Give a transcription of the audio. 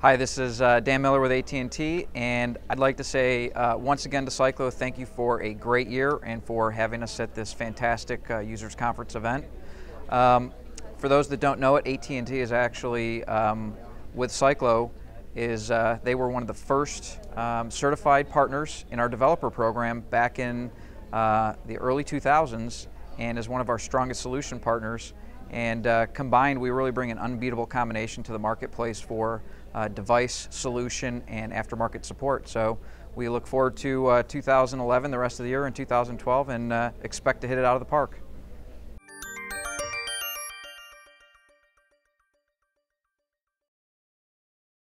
Hi, this is uh, Dan Miller with AT&T, and I'd like to say uh, once again to Syclo, thank you for a great year and for having us at this fantastic uh, users conference event. Um, for those that don't know it, AT&T is actually um, with Syclo. Is uh, they were one of the first um, certified partners in our developer program back in uh, the early 2000s, and is one of our strongest solution partners. And uh, combined, we really bring an unbeatable combination to the marketplace for uh, device solution and aftermarket support. So we look forward to uh, 2011, the rest of the year, and 2012, and uh, expect to hit it out of the park.